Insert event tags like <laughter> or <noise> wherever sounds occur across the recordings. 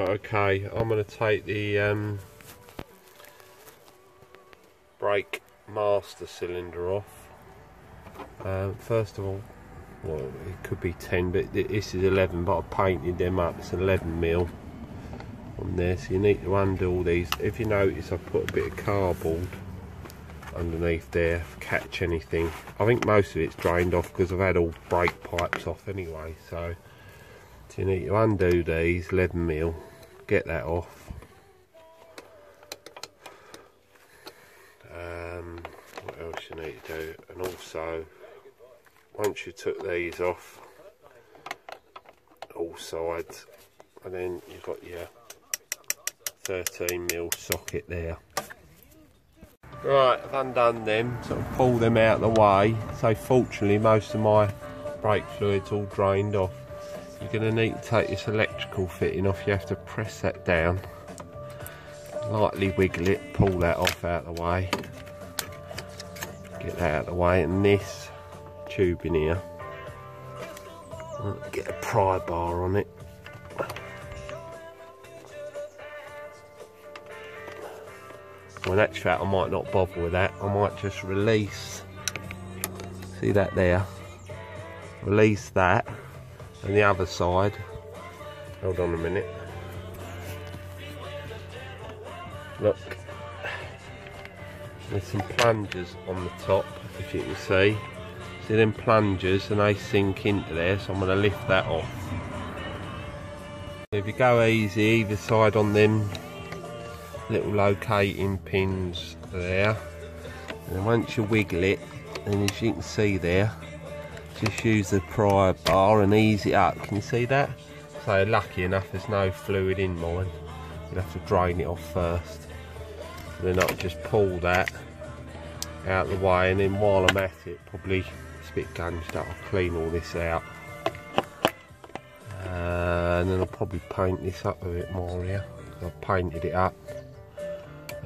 Okay, I'm going to take the um, brake master cylinder off. Uh, first of all, well, it could be 10, but this is 11, but I painted them up. It's 11 mil on there, so you need to undo all these. If you notice, I've put a bit of cardboard underneath there, catch anything. I think most of it's drained off because I've had all brake pipes off anyway, so, so you need to undo these 11 mil, get that off. Um, what else you need to do? And also, once you took these off, all sides, and then you've got your 13 mil socket there. Right, I've undone them, sort of pulled them out of the way. So fortunately most of my brake fluid's all drained off. You're going to need to take this electrical fitting off, you have to press that down. Lightly wiggle it, pull that off out of the way. Get that out of the way and this tube in here. Get a pry bar on it. Well, in fact, I might not bother with that. I might just release. See that there? Release that. And the other side. Hold on a minute. Look. There's some plungers on the top, if you can see. See them plungers and they sink into there, so I'm going to lift that off. If you go easy either side on them little locating pins there and once you wiggle it and as you can see there just use the pry bar and ease it up. Can you see that? So lucky enough there's no fluid in mine. You'll have to drain it off first. And then I'll just pull that out of the way and then while I'm at it probably it's a bit gunged up I'll clean all this out. Uh, and then I'll probably paint this up a bit more here. I've painted it up.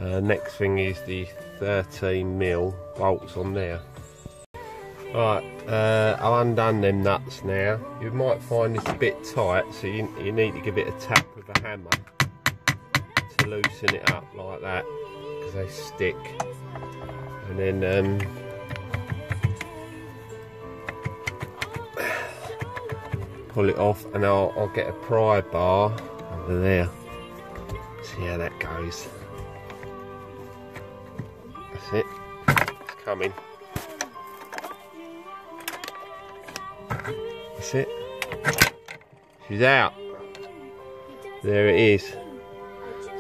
Uh, next thing is the 13 mil bolts on there. Right, uh, I've undone them nuts now. You might find this a bit tight, so you, you need to give it a tap with a hammer to loosen it up like that, because they stick. And then um, pull it off, and I'll, I'll get a pry bar over there. See how that goes That's it. It's coming. That's it. She's out. There it is.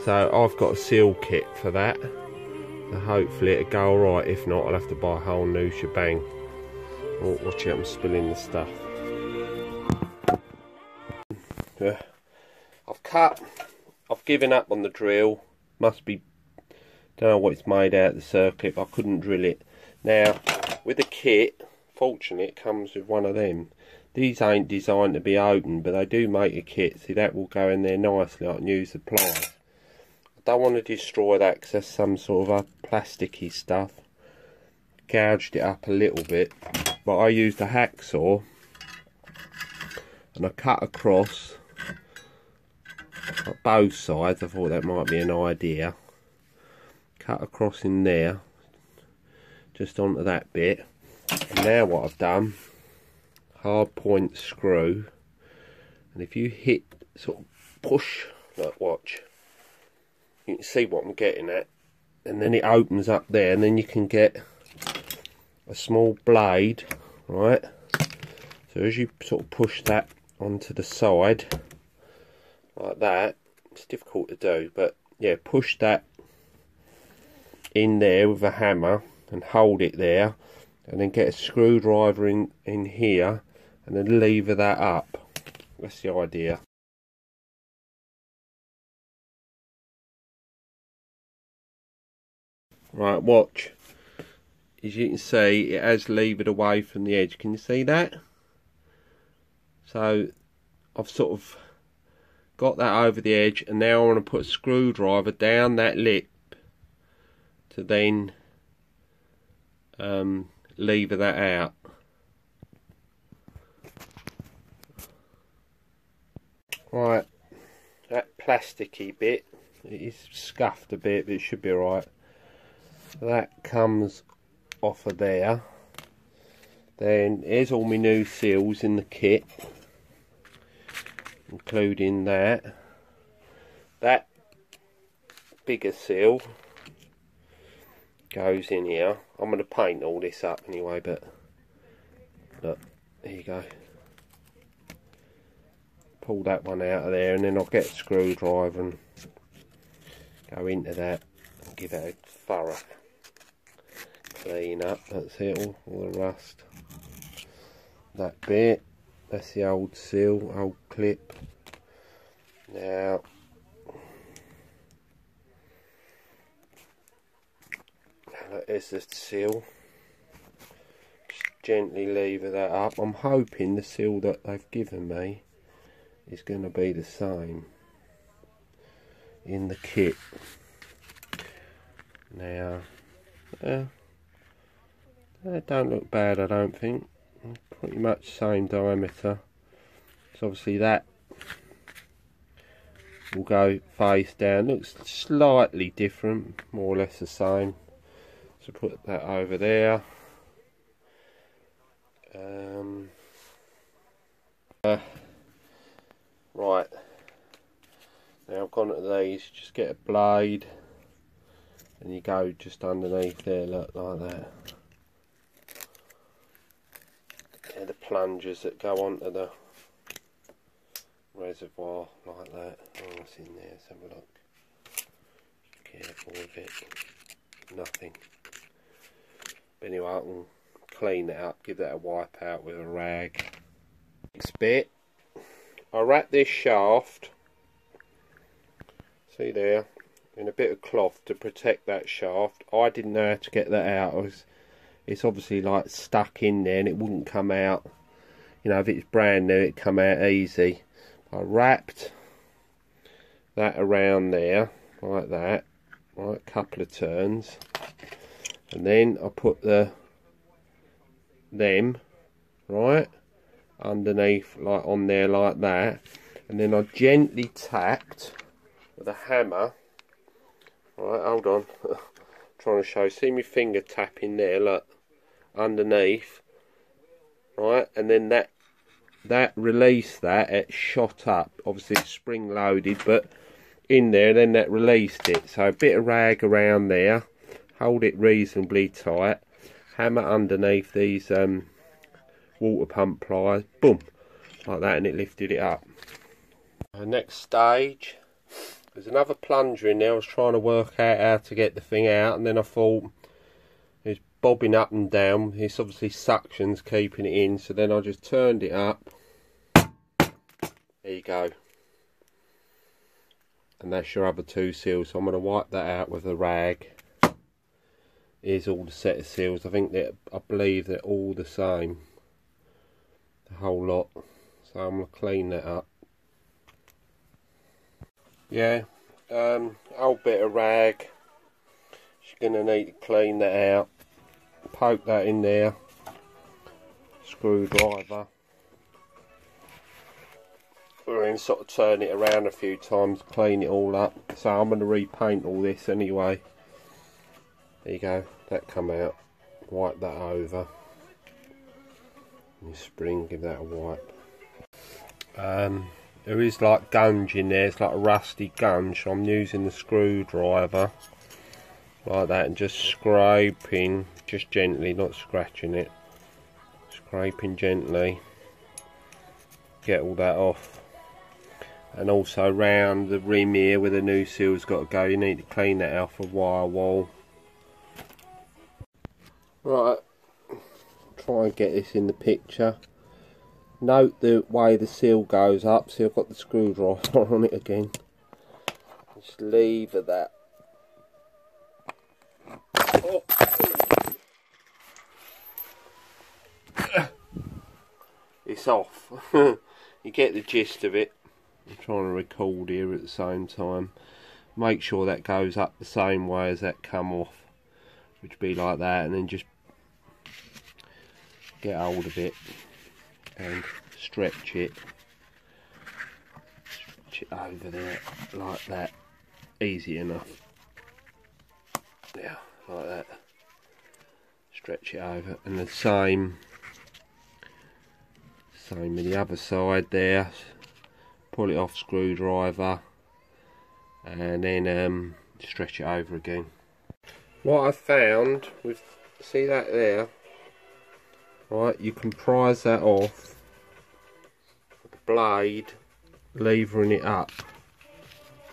So I've got a seal kit for that. So hopefully it'll go alright. If not, I'll have to buy a whole new shebang. Oh, watch out, I'm spilling the stuff. Yeah. I've cut. I've given up on the drill. Must be don't know what it's made out of the circlip. I couldn't drill it. Now, with the kit, fortunately, it comes with one of them. These ain't designed to be open, but they do make a kit. See, that will go in there nicely. Use the pliers. I don't want to destroy that because that's some sort of a plasticky stuff. Gouged it up a little bit. But I used a hacksaw. And I cut across both sides. I thought that might be an idea cut across in there just onto that bit and now what I've done hard point screw. And if you hit sort of push like watch you can see what I'm getting at. And then it opens up there and then you can get a small blade right? So as you sort of push that onto the side like that it's difficult to do but yeah push that in there with a hammer and hold it there and then get a screwdriver in, in here and then lever that up. That's the idea. Right, watch. As you can see, it has levered away from the edge. Can you see that? So, I've sort of got that over the edge and now I want to put a screwdriver down that lip to then um, lever that out. Right, that plasticky bit. It is scuffed a bit, but it should be alright. That comes off of there. Then here's all my new seals in the kit, including that. That bigger seal goes in here. I'm going to paint all this up anyway, but look, there you go. Pull that one out of there and then I'll get a screwdriver and go into that and give it a thorough clean up. That's it, all, all the rust. That bit, that's the old seal, old clip. Now, that is the seal. Just gently lever that up. I'm hoping the seal that they've given me is going to be the same in the kit. Now, uh, they don't look bad, I don't think. Pretty much same diameter. So obviously that will go face down. Looks slightly different, more or less the same. So put that over there. Um, uh, right. Now I've gone to these, just get a blade and you go just underneath there, look like that. The plungers that go onto the reservoir like that. Oh, what's in there? Let's have a look. Careful with it. Nothing. But anyway, I can clean that up, give that a wipe out with a rag. Next bit, I wrap this shaft, see there, in a bit of cloth to protect that shaft. I didn't know how to get that out. Was, it's obviously like stuck in there and it wouldn't come out. You know, if it's brand new, it'd come out easy. I wrapped that around there, like that, like a couple of turns and then I put the them right underneath like on there like that. And then I gently tapped with a hammer. Right hold on. <laughs> Trying to show. See my finger tapping there look. Underneath. Right and then that that released that it shot up. Obviously it's spring loaded but in there then that released it. So a bit of rag around there. Hold it reasonably tight, hammer underneath these um, water pump pliers, boom, like that, and it lifted it up. Next stage, there's another plunger in there. I was trying to work out how to get the thing out, and then I thought it's bobbing up and down. It's obviously suctions keeping it in, so then I just turned it up. There you go. And that's your other two seals. So I'm going to wipe that out with a rag is all the set of seals. I think that I believe they're all the same. The whole lot. So I'm gonna clean that up. Yeah, um, old bit of rag. She's gonna need to clean that out. Poke that in there. Screwdriver. And then sort of turn it around a few times, clean it all up. So I'm going to repaint all this anyway. There you go, that come out. Wipe that over. Your spring, give that a wipe. Um, there is like gunge in there, it's like a rusty gunge. So I'm using the screwdriver like that and just scraping, just gently, not scratching it. Scraping gently. Get all that off and also round the rim here where the new seal's got to go you need to clean that off a wire wool Right, try and get this in the picture. Note the way the seal goes up. See, I've got the screwdriver <laughs> on it again. Just lever that. Oh. <coughs> It's off. <laughs> you get the gist of it. I'm trying to record here at the same time. Make sure that goes up the same way as that come off which be like that and then just get hold of it and stretch it stretch it over there like that. Easy enough. Yeah like that. Stretch it over. And the same same with the other side there. Pull it off screwdriver and then um, stretch it over again. What I found with see that there right you can prise that off with the blade levering it up.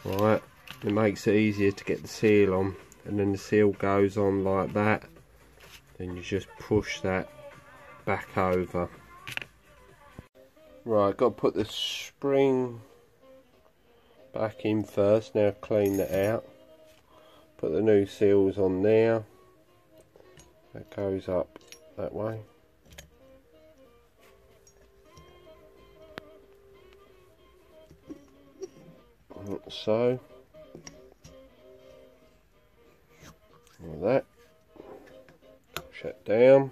Right it makes it easier to get the seal on and then the seal goes on like that. Then you just push that back over. Right got to put the spring back in first now clean that out. Put the new seals on there. That goes up that way so like that. Shut down.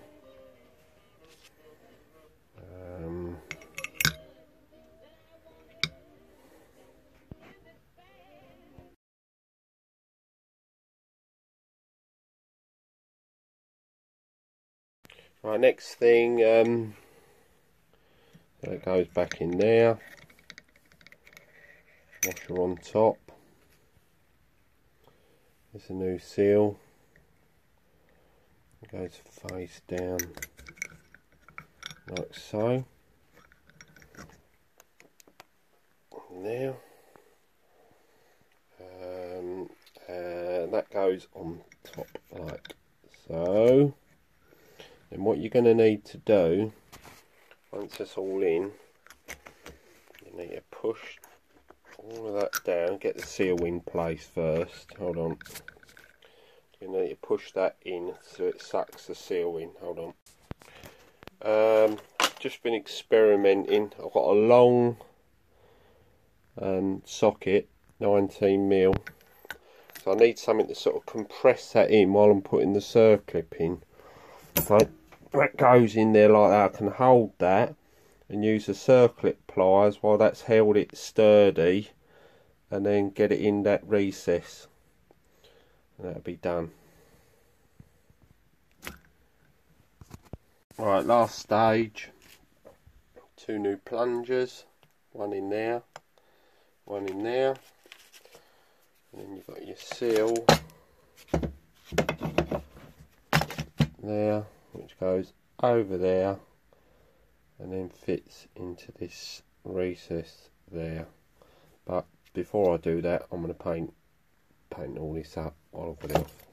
Um, right next thing um, that goes back in there washer on top. There's a new seal. It goes face down like so. Now um, and that goes on top like so. Then what you're going to need to do once it's all in you need to push all of that down get the seal in place first hold on. You need to push that in so it sucks the seal in hold on. Um, just been experimenting I've got a long um, socket 19 mil. So I need something to sort of compress that in while I'm putting the circlip in. So that goes in there like that I can hold that and use the circlip pliers while that's held it sturdy and then get it in that recess. And that'll be done. Right last stage. Two new plungers. One in there. One in there. And then you've got your seal. There which goes over there and then fits into this recess there. But before I do that I'm going to paint paint all this up while I've got it off